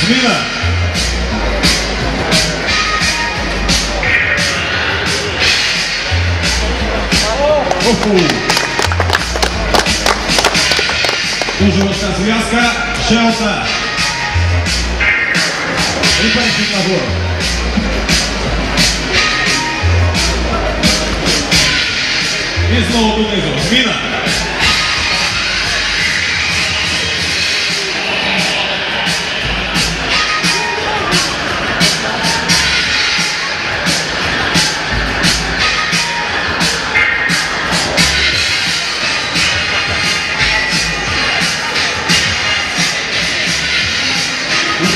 його розстроїло. Це пішли класно, Це його розстроїло. Зміна. Оху. Дуже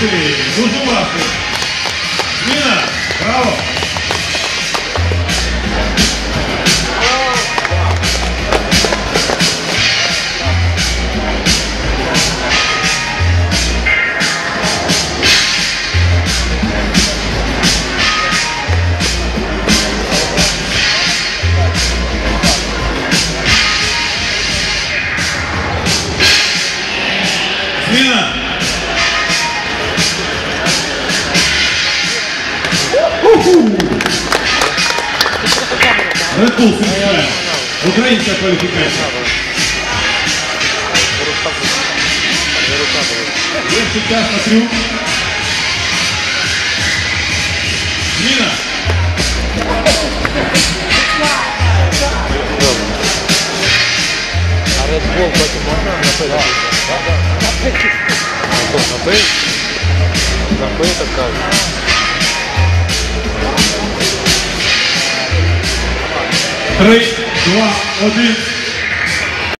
Marques, Dudu Marques. Mina, bravo. Mina. Red Bull System. Українська кваліфікація. Перший час на трюк. Зміна. А Red Bull потім можна напити? Напив? Напив, так кажуть. Три, два, один.